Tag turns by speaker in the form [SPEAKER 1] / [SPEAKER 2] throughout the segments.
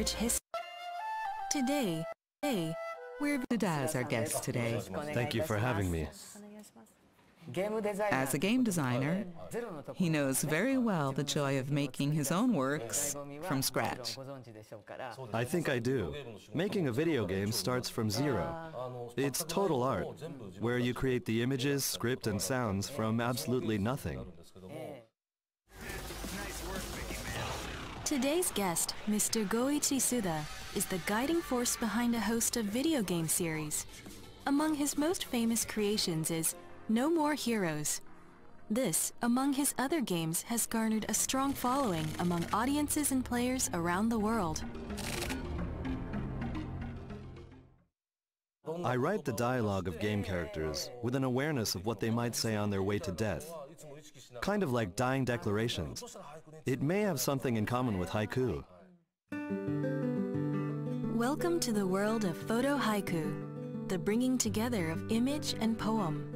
[SPEAKER 1] rich history. Today, we're
[SPEAKER 2] Duda is our guest today.
[SPEAKER 3] Thank you for having me.
[SPEAKER 2] As a game designer, he knows very well the joy of making his own works from scratch.
[SPEAKER 3] I think I do. Making a video game starts from zero. It's total art, where you create the images, script, and sounds from absolutely nothing.
[SPEAKER 1] Today's guest, Mr. Goichi Suda, is the guiding force behind a host of video game series. Among his most famous creations is No More Heroes. This, among his other games, has garnered a strong following among audiences and players around the world.
[SPEAKER 3] I write the dialogue of game characters with an awareness of what they might say on their way to death. Kind of like dying declarations. It may have something in common with haiku.
[SPEAKER 1] Welcome to the world of photo haiku, the bringing together of image and poem.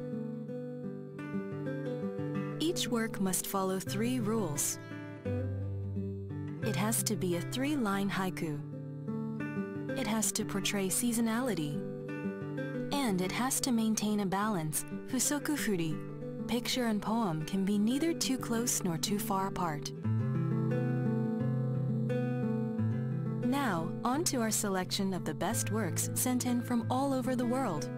[SPEAKER 1] Each work must follow three rules. It has to be a three-line haiku. It has to portray seasonality. And it has to maintain a balance, fusoku furi. Picture and poem can be neither too close nor too far apart. On to our selection of the best works sent in from all over the world.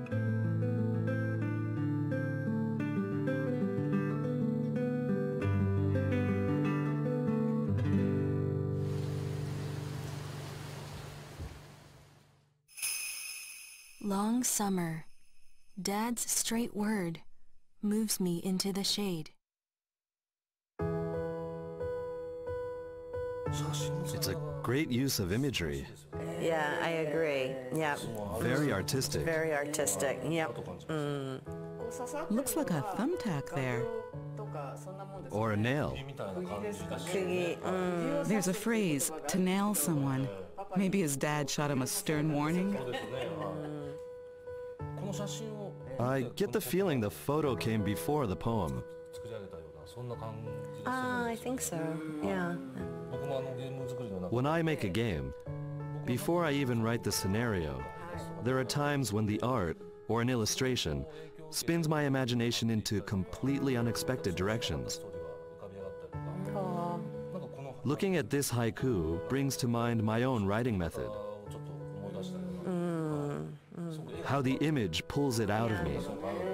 [SPEAKER 1] Long summer. Dad's straight word moves me into the shade.
[SPEAKER 3] It's a great use of imagery.
[SPEAKER 4] Yeah, I agree. Yep.
[SPEAKER 3] Very artistic.
[SPEAKER 4] Very artistic. Yep. Mm.
[SPEAKER 2] Looks like a thumbtack there.
[SPEAKER 3] Or a nail.
[SPEAKER 4] Mm.
[SPEAKER 2] There's a phrase, to nail someone. Maybe his dad shot him a stern warning.
[SPEAKER 3] I get the feeling the photo came before the poem.
[SPEAKER 4] Ah, I think so. Yeah.
[SPEAKER 3] When I make a game, before I even write the scenario, there are times when the art, or an illustration, spins my imagination into completely unexpected directions. Looking at this haiku brings to mind my own writing method. How the image pulls it out of me.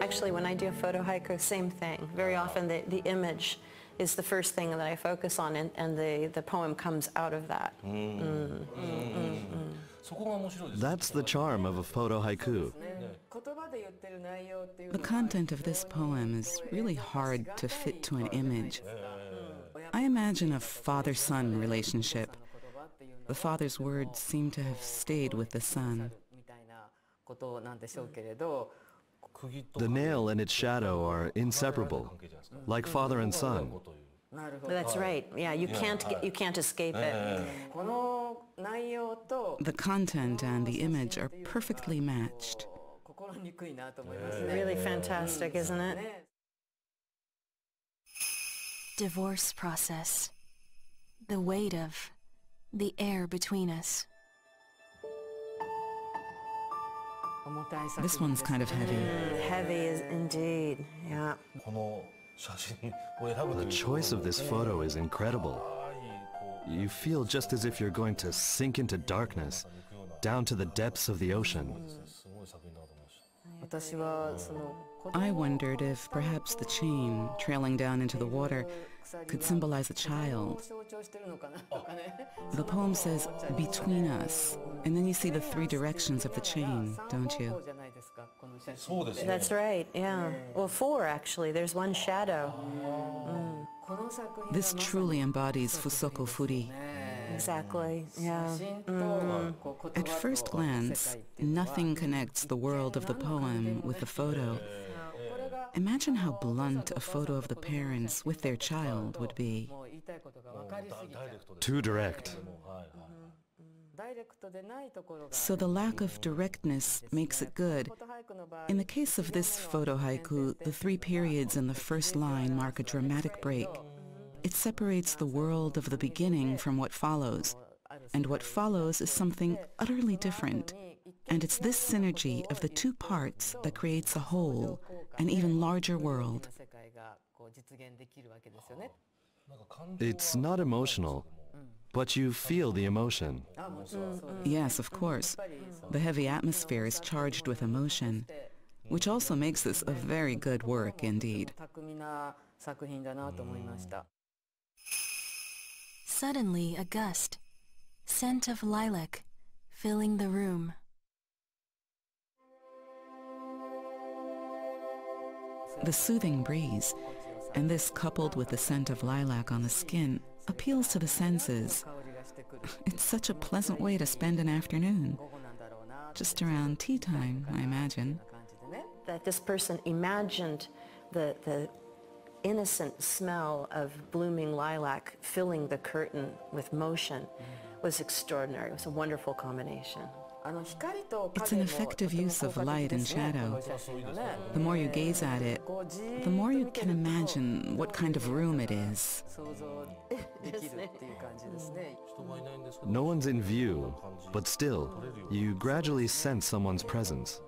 [SPEAKER 4] Actually, when I do a photo haiku, same thing. Very often the, the image is the first thing that I focus on and, and the, the poem comes out of that. Mm. Mm. Mm. mm.
[SPEAKER 3] That's the charm of a photo haiku.
[SPEAKER 2] The content of this poem is really hard to fit to an image. I imagine a father-son relationship. The father's words seem to have stayed with the son.
[SPEAKER 3] The nail and its shadow are inseparable, like father and son.
[SPEAKER 4] That's right. Yeah, you can't get, you can't escape it.
[SPEAKER 2] The content and the image are perfectly matched.
[SPEAKER 4] Really fantastic, isn't it?
[SPEAKER 1] Divorce process. The weight of the air between us.
[SPEAKER 2] This one's kind of heavy.
[SPEAKER 4] Mm, heavy is indeed. Yeah.
[SPEAKER 3] The choice of this photo is incredible. You feel just as if you're going to sink into darkness, down to the depths of the ocean.
[SPEAKER 2] I wondered if perhaps the chain trailing down into the water could symbolize a child. The poem says, between us, and then you see the three directions of the chain, don't you?
[SPEAKER 4] That's right, yeah. Well, four actually. There's one shadow. Mm.
[SPEAKER 2] This truly embodies Fusoku Furi.
[SPEAKER 4] Exactly, yeah. Mm.
[SPEAKER 2] At first glance, nothing connects the world of the poem with the photo. Imagine how blunt a photo of the parents with their child would be.
[SPEAKER 3] Too direct.
[SPEAKER 2] So the lack of directness makes it good. In the case of this photo haiku, the three periods in the first line mark a dramatic break. It separates the world of the beginning from what follows. and what follows is something utterly different. And it's this synergy of the two parts that creates a whole, an even larger world.
[SPEAKER 3] It's not emotional, but you feel the emotion.
[SPEAKER 2] Yes, of course. The heavy atmosphere is charged with emotion, which also makes this a very good work indeed.
[SPEAKER 1] Suddenly a gust, scent of lilac, filling the room.
[SPEAKER 2] The soothing breeze, and this coupled with the scent of lilac on the skin, appeals to the senses. It's such a pleasant way to spend an afternoon. Just around tea time, I imagine.
[SPEAKER 4] That this person imagined the, the innocent smell of blooming lilac filling the curtain with motion was extraordinary. It was a wonderful combination.
[SPEAKER 2] It's an effective use of light and shadow. The more you gaze at it, the more you can imagine what kind of room it is.
[SPEAKER 3] No one's in view, but still, you gradually sense someone's presence.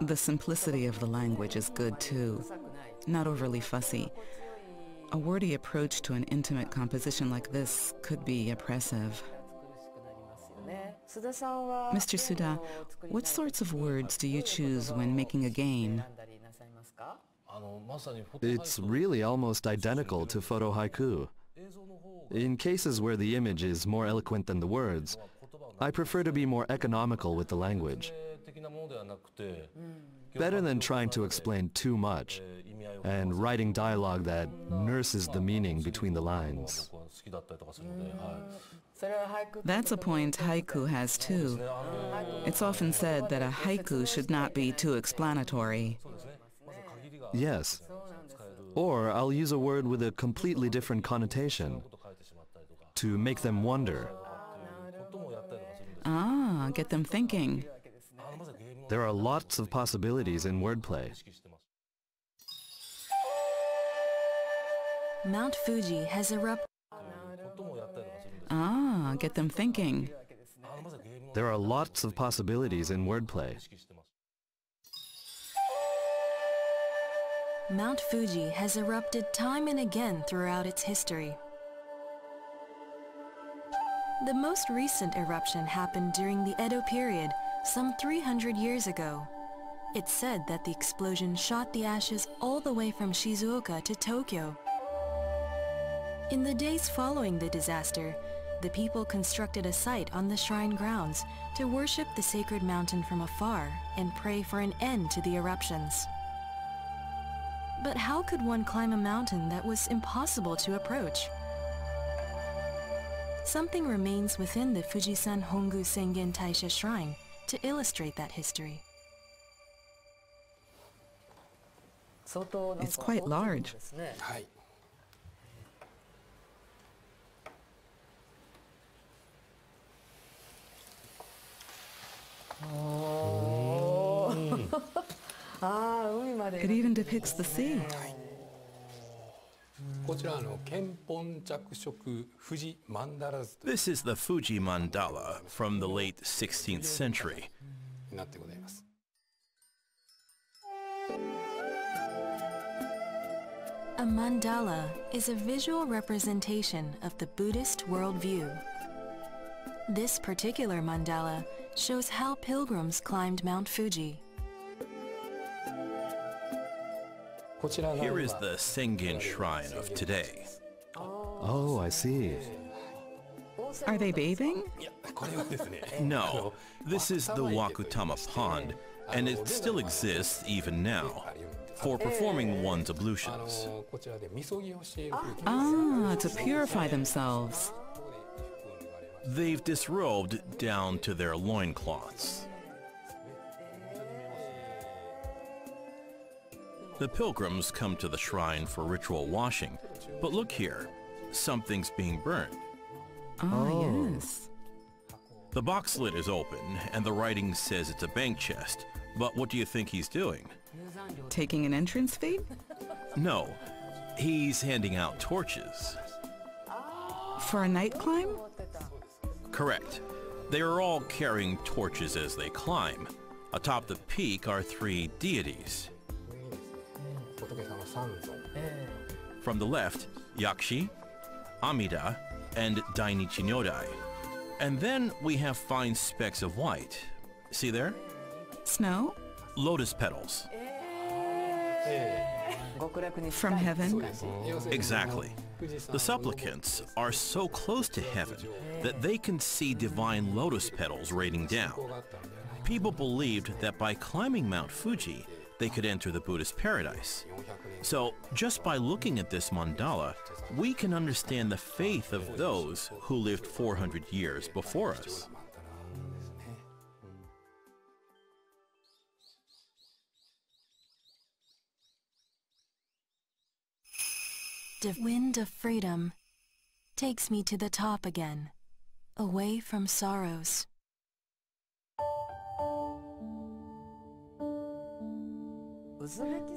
[SPEAKER 2] The simplicity of the language is good too, not overly fussy. A wordy approach to an intimate composition like this could be oppressive. Mr. Suda, what sorts of words do you choose when making a game?
[SPEAKER 3] It's really almost identical to photo haiku. In cases where the image is more eloquent than the words, I prefer to be more economical with the language. Better than trying to explain too much and writing dialogue that nurses the meaning between the lines.
[SPEAKER 2] That's a point haiku has too. It's often said that a haiku should not be too explanatory.
[SPEAKER 3] Yes. Or I'll use a word with a completely different connotation to make them wonder.
[SPEAKER 2] Ah, get them thinking.
[SPEAKER 3] There are lots of possibilities in wordplay.
[SPEAKER 1] Mount Fuji has erupted.
[SPEAKER 2] Get them thinking.
[SPEAKER 3] There are lots of possibilities in wordplay.
[SPEAKER 1] Mount Fuji has erupted time and again throughout its history. The most recent eruption happened during the Edo period, some 300 years ago. It's said that the explosion shot the ashes all the way from Shizuoka to Tokyo. In the days following the disaster, the people constructed a site on the shrine grounds to worship the sacred mountain from afar and pray for an end to the eruptions. But how could one climb a mountain that was impossible to approach? Something remains within the Fujisan Hongu Sengen Taisha shrine to illustrate that history.
[SPEAKER 2] It's quite large. It even depicts the sea.
[SPEAKER 5] This is the Fuji mandala from the late 16th century.
[SPEAKER 1] A mandala is a visual representation of the Buddhist worldview. This particular mandala shows how pilgrims climbed Mount Fuji.
[SPEAKER 5] Here is the Sengen Shrine of today.
[SPEAKER 3] Oh, I see.
[SPEAKER 2] Are they bathing?
[SPEAKER 5] No, this is the Wakutama Pond, and it still exists even now for performing one's ablutions.
[SPEAKER 2] Ah, to purify themselves.
[SPEAKER 5] They've disrobed down to their loincloths. The pilgrims come to the shrine for ritual washing, but look here, something's being burned.
[SPEAKER 2] Ah,
[SPEAKER 3] Oh.
[SPEAKER 2] yes.
[SPEAKER 5] The box lid is open, and the writing says it's a bank chest, but what do you think he's doing?
[SPEAKER 2] Taking an entrance fee?
[SPEAKER 5] No, he's handing out torches.
[SPEAKER 2] For a night climb?
[SPEAKER 5] Correct. They are all carrying torches as they climb. Atop the peak are three deities. From the left, Yakushi, Amida, and Dainichi Nyorai. And then we have fine specks of white. See there?
[SPEAKER 2] Snow?
[SPEAKER 5] Lotus petals.
[SPEAKER 2] From heaven?
[SPEAKER 5] Exactly. The supplicants are so close to heaven that they can see divine lotus petals raining down. People believed that by climbing Mount Fuji, they could enter the Buddhist paradise. So, just by looking at this mandala, we can understand the faith of those who lived 400 years before us.
[SPEAKER 1] The wind of freedom takes me to the top again, away from sorrows.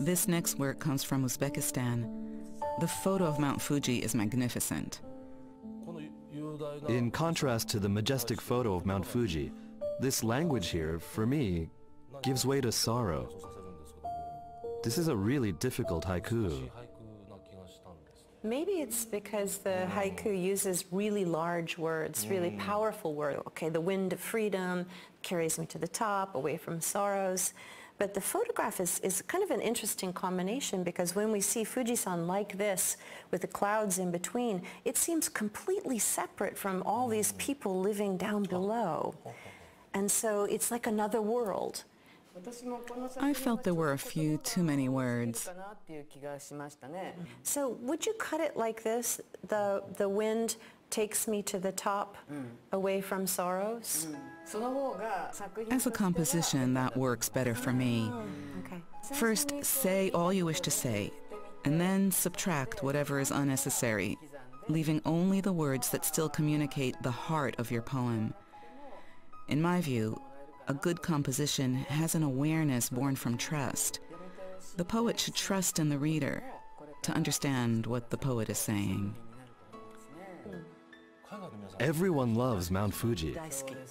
[SPEAKER 2] This next work comes from Uzbekistan. The photo of Mount Fuji is magnificent.
[SPEAKER 3] In contrast to the majestic photo of Mount Fuji, this language here, for me, gives way to sorrow. This is a really difficult haiku.
[SPEAKER 4] Maybe it's because the haiku uses really large words, really mm. powerful words. Okay, the wind of freedom carries me to the top, away from sorrows. But the photograph is, is kind of an interesting combination because when we see Fujisan like this with the clouds in between, it seems completely separate from all these mm. people living down below. And so it's like another world.
[SPEAKER 2] I felt there were a few too many words.
[SPEAKER 4] So would you cut it like this? The, the wind takes me to the top, away from sorrows?
[SPEAKER 2] As a composition, that works better for me.
[SPEAKER 4] Oh, okay.
[SPEAKER 2] First, say all you wish to say, and then subtract whatever is unnecessary, leaving only the words that still communicate the heart of your poem. In my view, a good composition has an awareness born from trust. The poet should trust in the reader to understand what the poet is saying.
[SPEAKER 3] Everyone loves Mount Fuji.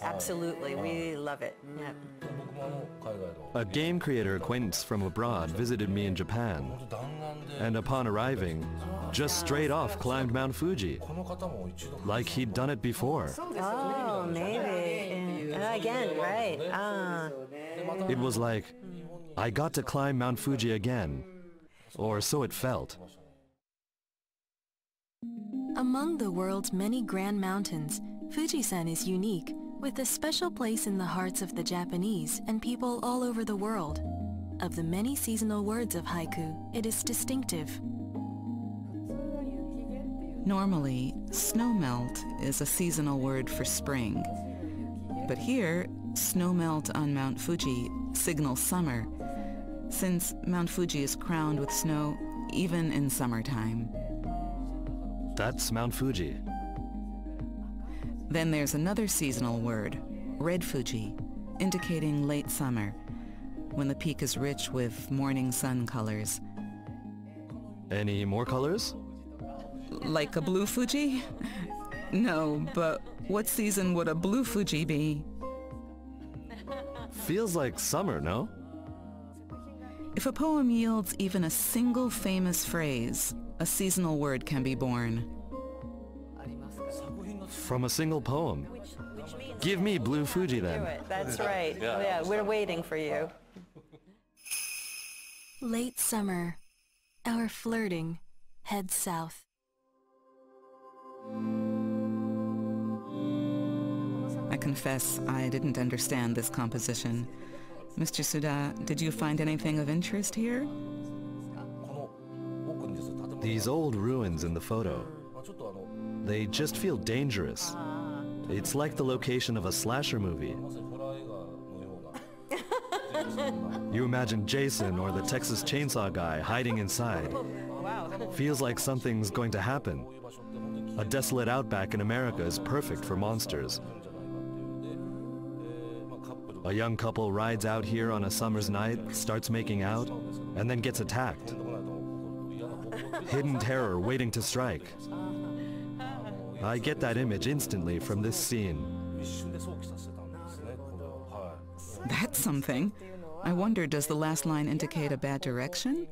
[SPEAKER 4] Absolutely, we love it. Yeah.
[SPEAKER 3] A game creator acquaintance from abroad visited me in Japan, and upon arriving, just straight off climbed Mount Fuji, like he'd done it before.
[SPEAKER 4] Oh, maybe. Uh, again, right. Ah.
[SPEAKER 3] It was like, I got to climb Mount Fuji again, or so it felt.
[SPEAKER 1] Among the world's many grand mountains, Fujisan is unique, with a special place in the hearts of the Japanese and people all over the world. Of the many seasonal words of haiku, it is distinctive.
[SPEAKER 2] Normally, snowmelt is a seasonal word for spring. But here, snowmelt on Mount Fuji signals summer, since Mount Fuji is crowned with snow even in summertime.
[SPEAKER 3] That's Mount Fuji.
[SPEAKER 2] Then there's another seasonal word, red Fuji, indicating late summer, when the peak is rich with morning sun colors.
[SPEAKER 3] Any more colors?
[SPEAKER 2] Like a blue Fuji? No, but what season would a blue Fuji be?
[SPEAKER 3] Feels like summer, no?
[SPEAKER 2] If a poem yields even a single famous phrase, a seasonal word can be born.
[SPEAKER 3] From a single poem. Give me Blue Fuji
[SPEAKER 4] Do
[SPEAKER 3] then.
[SPEAKER 4] it. That's right. Yeah, we're waiting for you.
[SPEAKER 1] Late summer, our flirting heads south.
[SPEAKER 2] I confess I didn't understand this composition. Mr. Suda, did you find anything of interest here?
[SPEAKER 3] These old ruins in the photo, they just feel dangerous. It's like the location of a slasher movie. You imagine Jason or the Texas Chainsaw Guy hiding inside. Feels like something's going to happen. A desolate outback in America is perfect for monsters. A young couple rides out here on a summer's night, starts making out, and then gets attacked. Hidden terror waiting to strike. I get that image instantly from this scene.
[SPEAKER 2] That's something. I wonder, does the last line indicate a bad direction?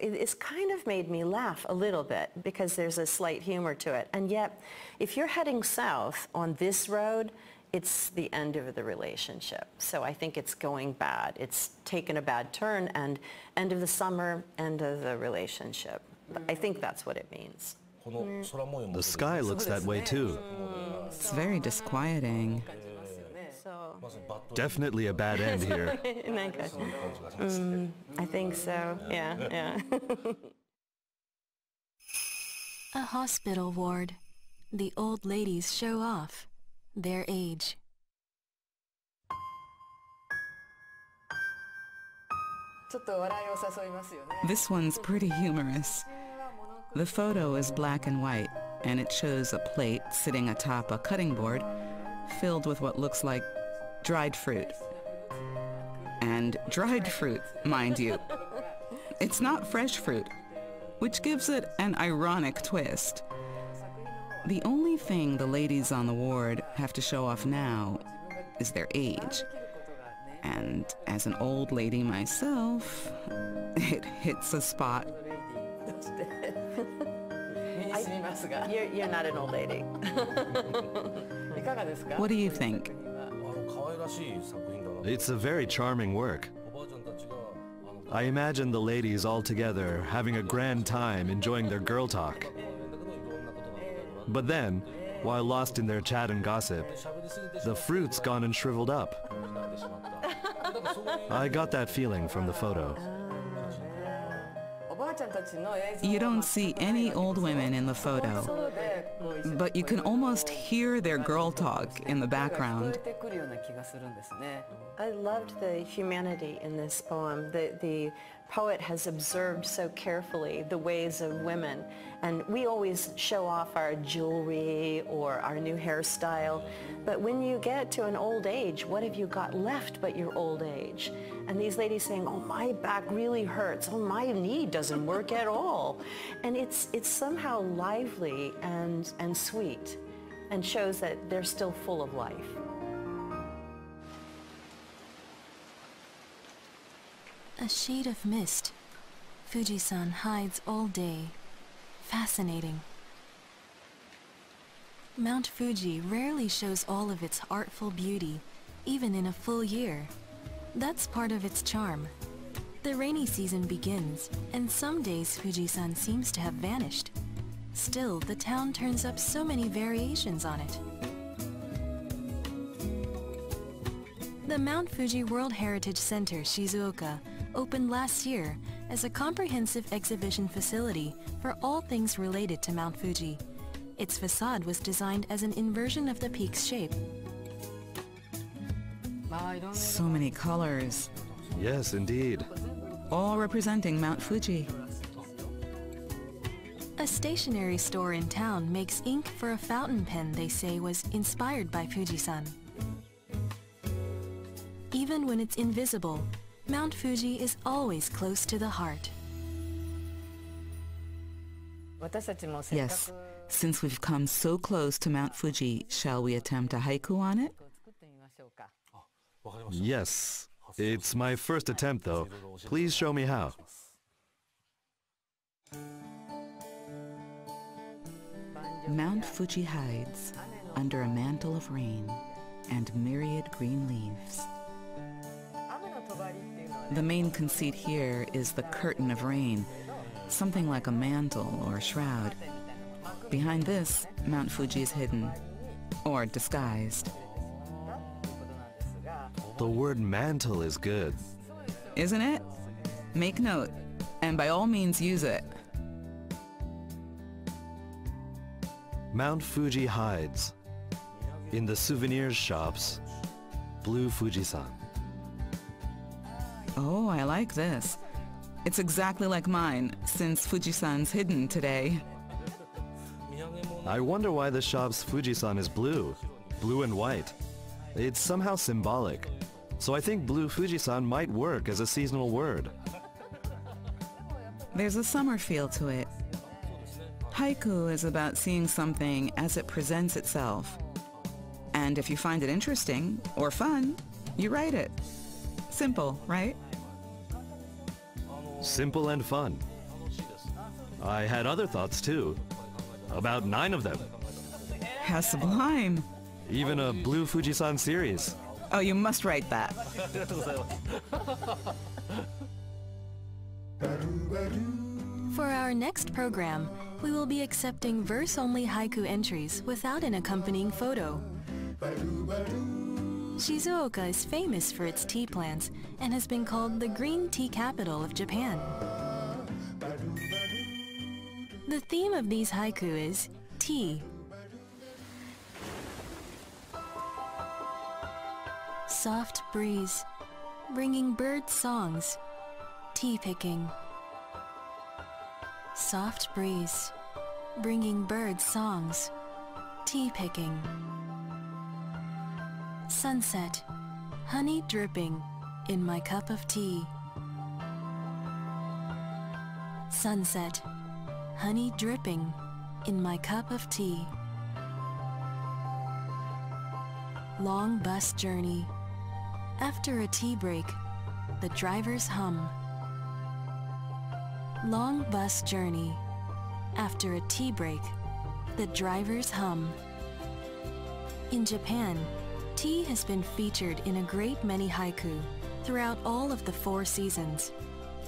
[SPEAKER 4] it's kind of made me laugh a little bit because there's a slight humor to it. And yet, if you're heading south on this road, it's the end of the relationship. So I think it's going bad. It's taken a bad turn and end of the summer, end of the relationship. I think that's what it means.
[SPEAKER 3] The sky looks that way too.
[SPEAKER 2] It's very disquieting.
[SPEAKER 3] Definitely a bad end here.
[SPEAKER 4] mm, I think so. Yeah, yeah.
[SPEAKER 1] a hospital ward. The old ladies show off their age.
[SPEAKER 2] This one's pretty humorous. The photo is black and white, and it shows a plate sitting atop a cutting board filled with what looks like dried fruit. And dried fruit, mind you. It's not fresh fruit, which gives it an ironic twist. The only thing the ladies on the ward have to show off now is their age. And as an old lady myself, it hits a spot.
[SPEAKER 4] I, you're, you're not an old lady.
[SPEAKER 2] what do you think?
[SPEAKER 3] It's a very charming work. I imagine the ladies all together having a grand time enjoying their girl talk. But then, while lost in their chat and gossip, the fruit's gone and shriveled up. I got that feeling from the photo.
[SPEAKER 2] You don't see any old women in the photo, but you can almost hear their girl talk in the background.
[SPEAKER 4] I loved the humanity in this poem. The, the poet has observed so carefully the ways of women. And we always show off our jewelry or our new hairstyle. But when you get to an old age, what have you got left but your old age? And these ladies saying, oh, my back really hurts. Oh, my knee doesn't work at all. And it's, it's somehow lively and, and sweet and shows that they're still full of life.
[SPEAKER 1] A sheet of mist. Fujisan hides all day. Fascinating. Mount Fuji rarely shows all of its artful beauty, even in a full year. That's part of its charm. The rainy season begins, and some days Fujisan seems to have vanished. Still, the town turns up so many variations on it. The Mount Fuji World Heritage Center, Shizuoka, opened last year as a comprehensive exhibition facility for all things related to Mount Fuji. Its facade was designed as an inversion of the peak's shape.
[SPEAKER 2] So many colors.
[SPEAKER 3] Yes, indeed.
[SPEAKER 2] All representing Mount Fuji.
[SPEAKER 1] A stationery store in town makes ink for a fountain pen they say was inspired by Fujisan. Even when it's invisible, Mount Fuji is always close to the heart.
[SPEAKER 2] Yes, since we've come so close to Mount Fuji, shall we attempt a haiku on it?
[SPEAKER 3] Yes. It's my first attempt, though. Please show me how.
[SPEAKER 2] Mount Fuji hides under a mantle of rain and myriad green leaves. The main conceit here is the curtain of rain, something like a mantle or a shroud. Behind this, Mount Fuji is hidden, or disguised.
[SPEAKER 3] The word mantle is good.
[SPEAKER 2] Isn't it? Make note, and by all means use it.
[SPEAKER 3] Mount Fuji hides. In the souvenirs shops, Blue Fujisan.
[SPEAKER 2] Oh, I like this. It's exactly like mine, since Fujisan's hidden today.
[SPEAKER 3] I wonder why the shop's Fujisan is blue, blue and white. It's somehow symbolic. So I think blue Fujisan might work as a seasonal word.
[SPEAKER 2] There's a summer feel to it. Haiku is about seeing something as it presents itself. And if you find it interesting or fun, you write it. Simple, right?
[SPEAKER 3] Simple and fun. I had other thoughts too. About nine of them.
[SPEAKER 2] How sublime.
[SPEAKER 3] Even a Blue Fujisan series.
[SPEAKER 2] Oh, you must write that.
[SPEAKER 1] For our next program, we will be accepting verse-only haiku entries without an accompanying photo. Shizuoka is famous for its tea plants and has been called the green tea capital of Japan. The theme of these haiku is tea. Soft breeze, bringing bird songs, tea picking. Soft breeze, bringing bird songs, tea picking. Sunset, honey dripping in my cup of tea. Sunset, honey dripping in my cup of tea. Long bus journey. After a tea break, the driver's hum. Long bus journey. After a tea break, the driver's hum. In Japan, tea has been featured in a great many haiku throughout all of the four seasons.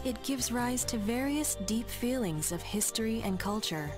[SPEAKER 1] It gives rise to various deep feelings of history and culture.